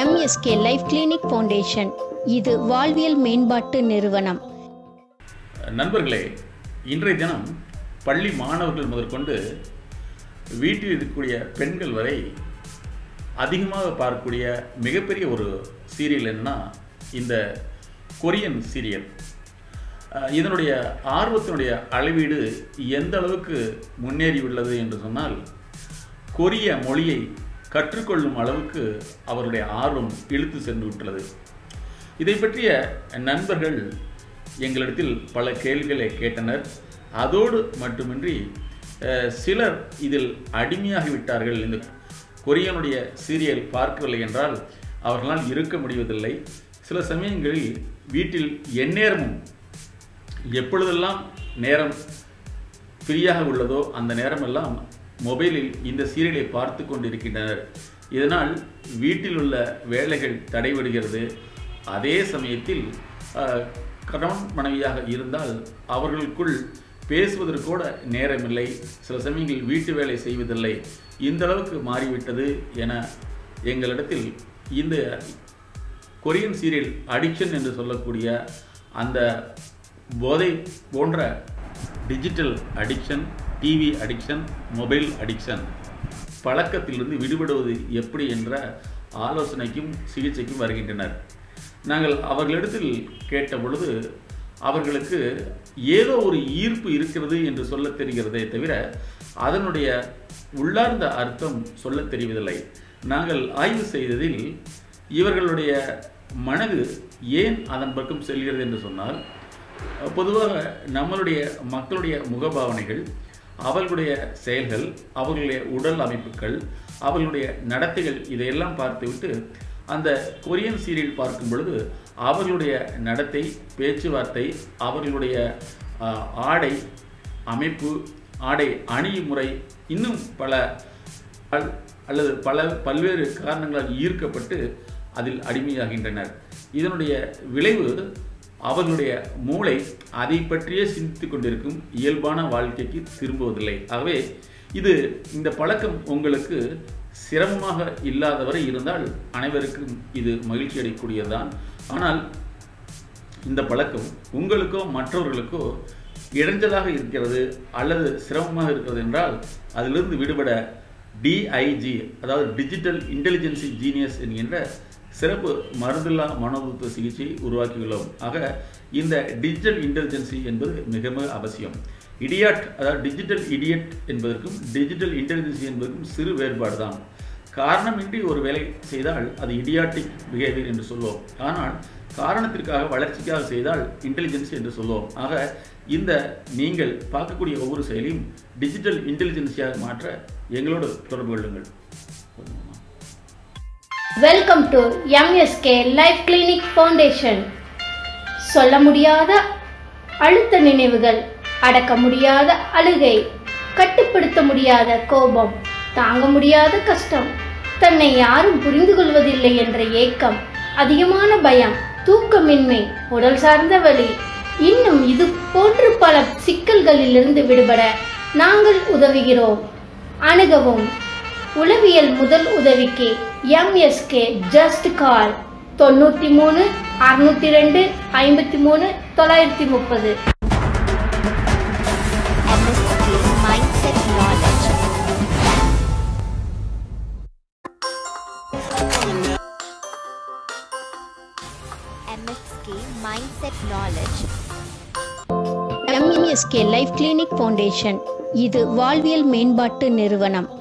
MSK life clinic foundation இது வாழ்வியல் மேம்பாட்டு நிறுவனம். நண்பர்களே இன்றைய தினம் பள்ளி மாணவர்கள் முதற்கொண்டு வீட்டில் இருக்கக்கூடிய பெண்கள் வரை அதிகமாக பார்க்கக்கூடிய மிகப்பெரிய ஒரு சீரியல் என்னன்னா இந்த கொரியன் சீரியல். இதனுடைய ஆர்வத்தினுடைய அளவீடு எந்த அளவுக்கு முன்னேறி உள்ளது என்று சொன்னால் கொரிய மொழியை கற்றுக்கொள்ளும் அளவுக்கு அவருடைய ஆர்வம் இழுத்து சென்று விட்டுள்ளது. இதை பற்றிய நண்பர்கள் எங்களிடத்தில் பல கேள்விகளை கேட்டனர். அதோடு மட்டுமின்றி சிலர் இதில் அடிமையாகி விட்டார்கள். இந்த கொரியனுடைய சீரியல் பார்க்கவில்லை என்றால் அவர்களால் இருக்க முடிவதில்லை. சில சமயங்களில் வீட்டில் எந்நேரமும் எப்பொழுதெல்லாம் நேரம் ஃப்ரீயாக உள்ளதோ அந்த நேரமெல்லாம் மொபைலில் இந்த சீரியலை பார்த்து கொண்டிருக்கின்றனர். இதனால் வீட்டில் உள்ள வேலைகள் தடைபடுகிறது. அதே சமயத்தில் கணவன் மனைவியாக இருந்தால் அவர்களுக்குள் பேசுவதற்கூட நேரமில்லை. சில சமயங்களில் வீட்டு வேலை செய்வதில்லை. இந்த அளவுக்கு மாறிவிட்டது என எங்களிடத்தில் இந்த கொரியன் சீரியல் அடிக்ஷன் என்று சொல்லக்கூடிய அந்த போதை போன்ற digital addiction TV addiction mobile addiction பழக்கத்திலிருந்து விடுபடுவது எப்படி என்ற ஆலோசனைக்கும் சிகிச்சைக்கும் வருகின்றனர். நாங்கள் அவர்களிடத்தில் கேட்ட பொழுது அவர்களுக்கு ஏதோ ஒரு ஈர்ப்பு இருக்கிறது என்று சொல்லத் தெரிகிறதே தவிர அதனுடைய உள்ளார்ந்த அர்த்தம் சொல்லத் தெரிவதில்லை. நாங்கள் ஆய்வு செய்ததில் இவர்களுடைய மனது ஏன் அதன் பக்கம் செல்கிறது என்று சொன்னால் பொதுவாக நம்மளுடைய மக்களுடைய முகபாவனைகள் அவர்களுடைய செயல்கள் அவர்களுடைய உடல் அமைப்புகள் அவர்களுடைய நடத்தைகள் இதையெல்லாம் பார்த்துவிட்டு அந்த கொரியன் சீரியல் பார்க்கும் பொழுது அவர்களுடைய நடத்தை பேச்சுவார்த்தை அவர்களுடைய ஆடை அமைப்பு ஆடை அணிமுறை இன்னும் பல அல்லது பல பல்வேறு காரணங்களால் ஈர்க்கப்பட்டு அதில் அடிமையாகின்றனர். இதனுடைய விளைவு அவர்களுடைய மூளை அதை பற்றியே சிந்தித்து கொண்டிருக்கும் இயல்பான வாழ்க்கைக்கு திரும்புவதில்லை. ஆகவே இது இந்த பழக்கம் உங்களுக்கு சிரமமாக இல்லாதவரை இருந்தால் அனைவருக்கும் இது மகிழ்ச்சி அடையக்கூடியதுதான் ஆனால் இந்த பழக்கம் உங்களுக்கோ மற்றவர்களுக்கோ இடைஞ்சலாக இருக்கிறது அல்லது சிரமமாக இருக்கிறது என்றால் அதிலிருந்து விடுபட டிஐஜி அதாவது டிஜிட்டல் இன்டெலிஜென்சி ஜீனியஸ் என்கின்ற சிறப்பு மருந்தில்லா மனோதத்துவ சிகிச்சை உருவாக்கியுள்ளோம். ஆக இந்த டிஜிட்டல் இன்டெலிஜென்சி என்பது மிக மிக அவசியம். இடியாட் அதாவது டிஜிட்டல் இடியட் என்பதற்கும் டிஜிட்டல் இன்டெலிஜென்சி என்பதற்கும் சிறு வேறுபாடு தான் காரணமின்றி ஒரு வேலை செய்தால் அது இடியாட்டிக் பிஹேவியர் என்று சொல்லுவோம் ஆனால் காரணத்திற்காக வளர்ச்சிக்காக செய்தால் இன்டெலிஜென்ஸ் என்று சொல்லுவோம் ஆக இந்த நீங்கள் பார்க்கக்கூடிய ஒவ்வொரு செயலையும் டிஜிட்டல் இன்டெலிஜென்சியாக மாற்ற எங்களோடு தொடர்பு கொள்ளுங்கள். Welcome to MSK life clinic foundation சொல்ல முடியாத அழுத்த நினைவுகள் அடக்க முடியாத அழுகை கட்டுப்படுத்த முடியாத கோபம் தாங்க முடியாத கஷ்டம் தன்னை யாரும் புரிந்து கொள்வதில்லை என்ற ஏக்கம் அதிகமான பயம் தூக்கமின்மை உடல் சார்ந்த வழி இன்னும் இது போன்று பல சிக்கல்களிலிருந்து விடுபட நாங்கள் உதவுகிறோம். அணுகவும் உளவியல் முதல் உதவிக்கு எம்எஸ்கே ஜஸ்ட் கால் தொண்ணூற்றி மூணு அறுநூத்தி ரெண்டு ஐம்பத்தி மூணு தொள்ளாயிரத்தி முப்பது. Mindset Knowledge. MSK life clinic foundation இது வாழ்வியல் மேம்பாட்டு நிறுவனம்.